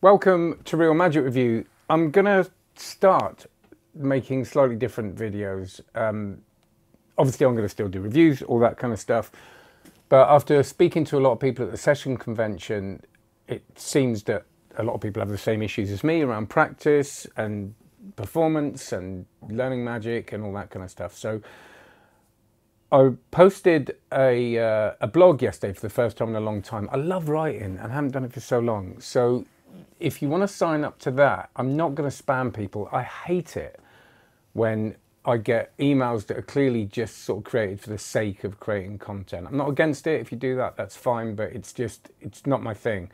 Welcome to Real Magic Review. I'm gonna start making slightly different videos. Um, obviously, I'm gonna still do reviews, all that kind of stuff. But after speaking to a lot of people at the session convention, it seems that a lot of people have the same issues as me around practice and performance and learning magic and all that kind of stuff. So I posted a, uh, a blog yesterday for the first time in a long time. I love writing and I haven't done it for so long. So if you want to sign up to that, I'm not going to spam people. I hate it when I get emails that are clearly just sort of created for the sake of creating content. I'm not against it. If you do that, that's fine, but it's just, it's not my thing.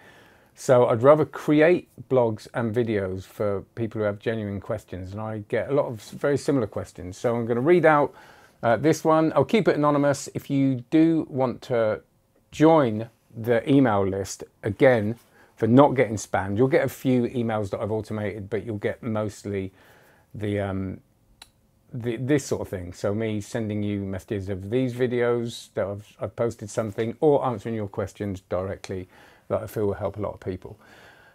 So I'd rather create blogs and videos for people who have genuine questions. And I get a lot of very similar questions. So I'm going to read out uh, this one. I'll keep it anonymous. If you do want to join the email list, again, for not getting spammed. You'll get a few emails that I've automated, but you'll get mostly the, um, the this sort of thing. So me sending you messages of these videos that I've, I've posted something or answering your questions directly that I feel will help a lot of people.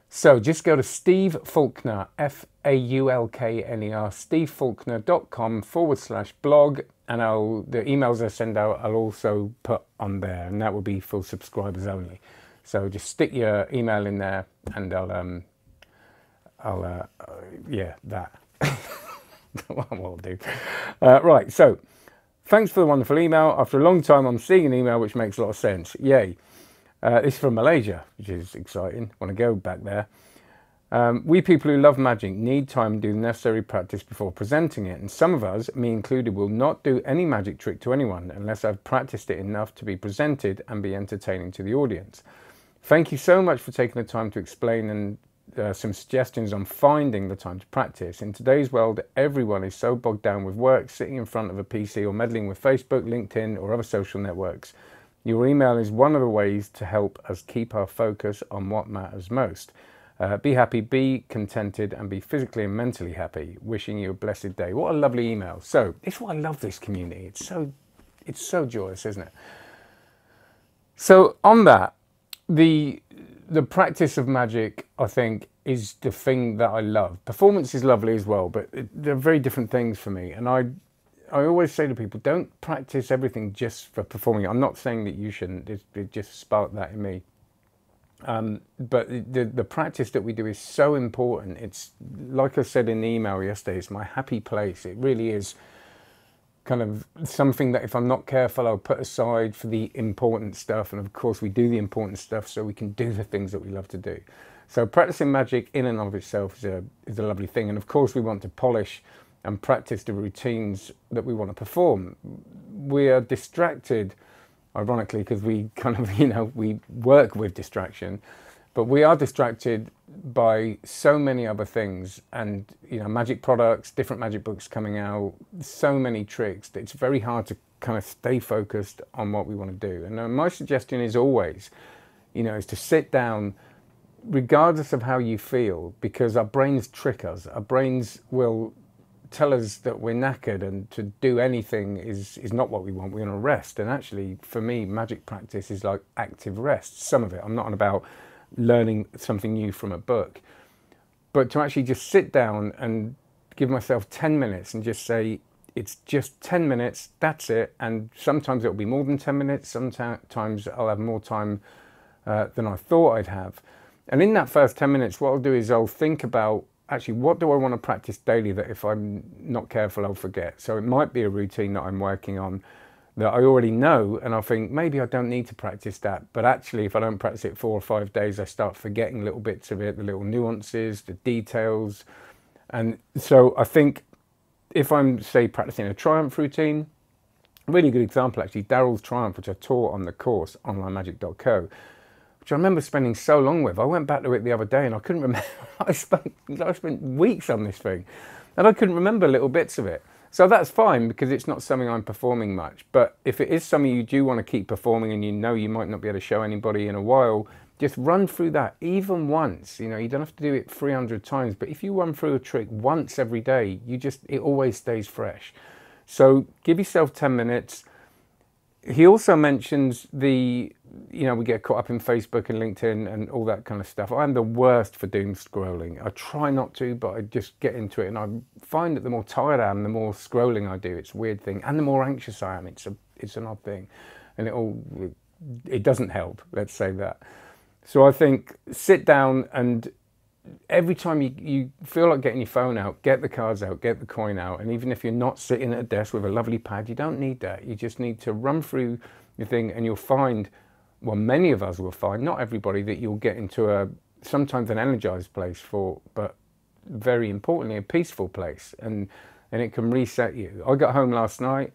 So just go to Steve Faulkner, F-A-U-L-K-N-E-R, stevefaulkner.com forward slash blog. And I'll, the emails I send out, I'll also put on there and that will be for subscribers only. So just stick your email in there and I'll, um, I'll, uh, uh, yeah, that. what I'll do. Uh, right, so thanks for the wonderful email. After a long time, I'm seeing an email which makes a lot of sense. Yay. Uh, this is from Malaysia, which is exciting. Want to go back there. Um, we people who love magic need time to do the necessary practice before presenting it, and some of us, me included, will not do any magic trick to anyone unless I've practiced it enough to be presented and be entertaining to the audience. Thank you so much for taking the time to explain and uh, some suggestions on finding the time to practice. In today's world, everyone is so bogged down with work, sitting in front of a PC or meddling with Facebook, LinkedIn or other social networks. Your email is one of the ways to help us keep our focus on what matters most. Uh, be happy, be contented, and be physically and mentally happy. Wishing you a blessed day. What a lovely email. So, it's why I love this community. It's so, it's so joyous, isn't it? So, on that, the the practice of magic, I think, is the thing that I love. Performance is lovely as well, but it, they're very different things for me. And I, I always say to people, don't practice everything just for performing. I'm not saying that you shouldn't. It, it just sparked that in me. Um, but the the practice that we do is so important. It's like I said in the email yesterday. It's my happy place. It really is kind of something that if I'm not careful, I'll put aside for the important stuff. And of course, we do the important stuff so we can do the things that we love to do. So practicing magic in and of itself is a, is a lovely thing. And of course, we want to polish and practice the routines that we want to perform. We are distracted, ironically, because we kind of, you know, we work with distraction but we are distracted by so many other things and you know magic products different magic books coming out so many tricks that it's very hard to kind of stay focused on what we want to do. And uh, my suggestion is always you know is to sit down regardless of how you feel because our brains trick us. Our brains will tell us that we're knackered and to do anything is is not what we want. We want to rest. And actually for me magic practice is like active rest some of it. I'm not on about learning something new from a book. But to actually just sit down and give myself 10 minutes and just say, it's just 10 minutes, that's it. And sometimes it'll be more than 10 minutes, sometimes I'll have more time uh, than I thought I'd have. And in that first 10 minutes, what I'll do is I'll think about actually what do I want to practice daily that if I'm not careful, I'll forget. So it might be a routine that I'm working on that I already know, and I think maybe I don't need to practice that. But actually, if I don't practice it four or five days, I start forgetting little bits of it, the little nuances, the details. And so I think if I'm, say, practicing a triumph routine, really good example actually, Daryl's Triumph, which I taught on the course, onlinemagic.co, which I remember spending so long with. I went back to it the other day and I couldn't remember. I spent, I spent weeks on this thing and I couldn't remember little bits of it. So that's fine because it's not something I'm performing much. But if it is something you do want to keep performing and you know you might not be able to show anybody in a while, just run through that even once. You know, you don't have to do it 300 times, but if you run through a trick once every day, you just, it always stays fresh. So give yourself 10 minutes. He also mentions the, you know, we get caught up in Facebook and LinkedIn and all that kind of stuff. I'm the worst for doom scrolling. I try not to, but I just get into it, and I find that the more tired I am, the more scrolling I do. It's a weird thing, and the more anxious I am. It's a, it's an odd thing, and it all, it doesn't help. Let's say that. So I think sit down and every time you, you feel like getting your phone out, get the cards out, get the coin out. And even if you're not sitting at a desk with a lovely pad, you don't need that. You just need to run through your thing and you'll find, well, many of us will find, not everybody, that you'll get into a sometimes an energized place for, but very importantly, a peaceful place. And, and it can reset you. I got home last night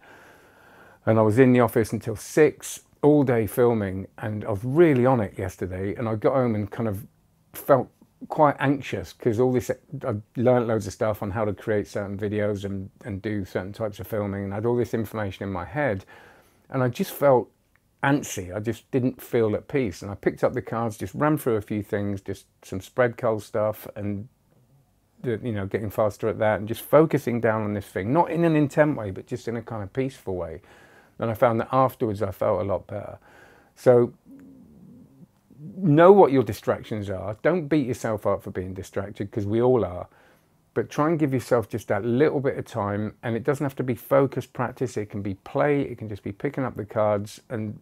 and I was in the office until six all day filming and I was really on it yesterday and I got home and kind of felt quite anxious because all this I learned loads of stuff on how to create certain videos and and do certain types of filming and I had all this information in my head. And I just felt antsy. I just didn't feel at peace. And I picked up the cards just ran through a few things just some spread cull stuff and you know getting faster at that and just focusing down on this thing not in an intent way but just in a kind of peaceful way. And I found that afterwards I felt a lot better. So know what your distractions are. Don't beat yourself up for being distracted because we all are. But try and give yourself just that little bit of time. And it doesn't have to be focused practice. It can be play. It can just be picking up the cards. And,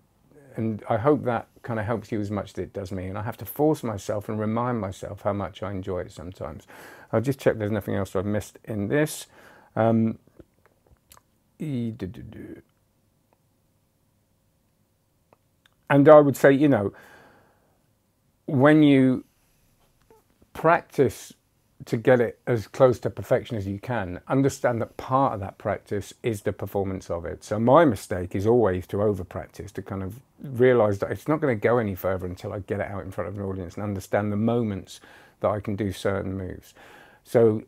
and I hope that kind of helps you as much as it does me. And I have to force myself and remind myself how much I enjoy it sometimes. I'll just check there's nothing else I've missed in this. Um, and I would say, you know, when you practice to get it as close to perfection as you can, understand that part of that practice is the performance of it. So my mistake is always to over practice, to kind of realize that it's not going to go any further until I get it out in front of an audience and understand the moments that I can do certain moves. So,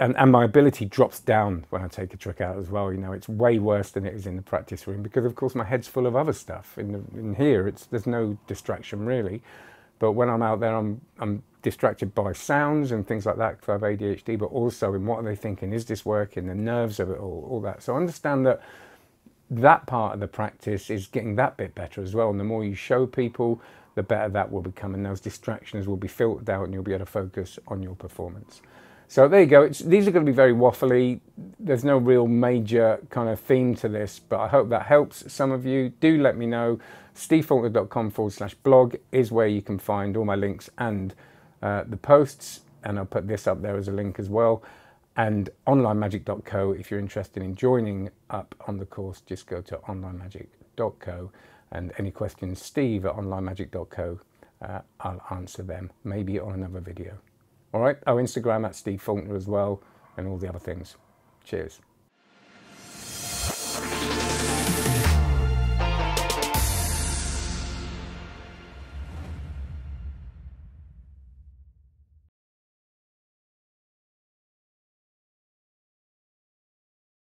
and, and my ability drops down when I take a trick out as well. You know, it's way worse than it is in the practice room because, of course, my head's full of other stuff. In, the, in here, it's there's no distraction really. But when I'm out there, I'm, I'm distracted by sounds and things like that because I have ADHD, but also in what are they thinking? Is this working? The nerves of it all, all that. So understand that that part of the practice is getting that bit better as well. And the more you show people, the better that will become. And those distractions will be filtered out and you'll be able to focus on your performance. So there you go. It's, these are going to be very waffly. There's no real major kind of theme to this, but I hope that helps some of you. Do let me know. stevefaulkner.com forward slash blog is where you can find all my links and uh, the posts. And I'll put this up there as a link as well. And onlinemagic.co, if you're interested in joining up on the course, just go to onlinemagic.co. And any questions, steve at onlinemagic.co, uh, I'll answer them, maybe on another video. All right. Oh, Instagram at Steve Faulkner as well, and all the other things. Cheers.